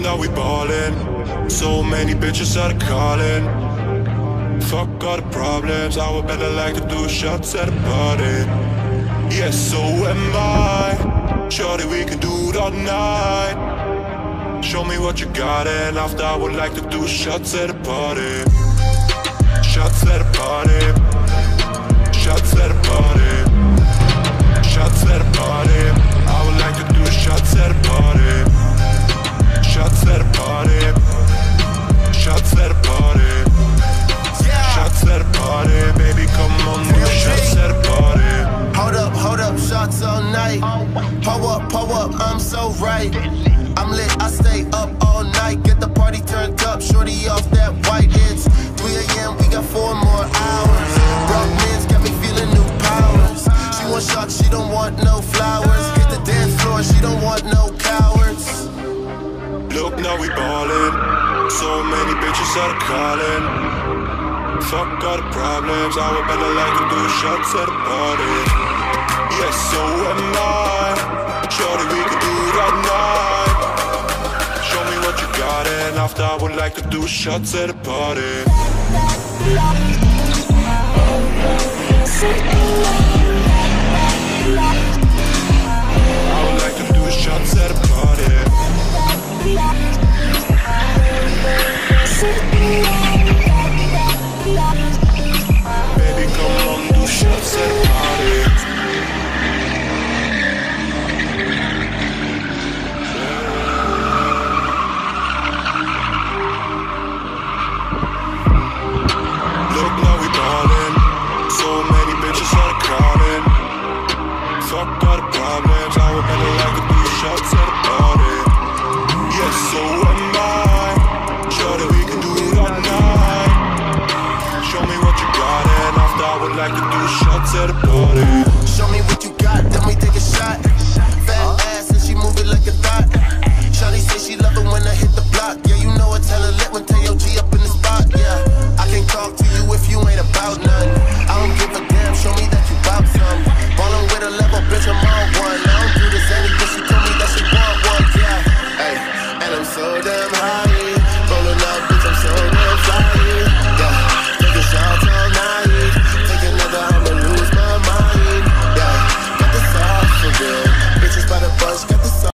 now we ballin'. So many bitches are calling. Fuck all the problems, I would better like to do shots at a party. Yes, so am I. Shorty, we can do it all night. Show me what you got, and after I would like to do shots at a party. Shots at a party. Night. Pull up, up, I'm so right. I'm lit, I stay up all night. Get the party turned up, shorty off that white. It's 3 a.m., we got four more hours. Broke men's got me feeling new powers. She want shots, she don't want no flowers. Hit the dance floor, she don't want no cowards. Look, now we ballin'. So many bitches are calling. Fuck all the problems, I would better like to do shots at a party. Yes, so and after I would like to do shots at a er party. like to do shots at a party. Show me what you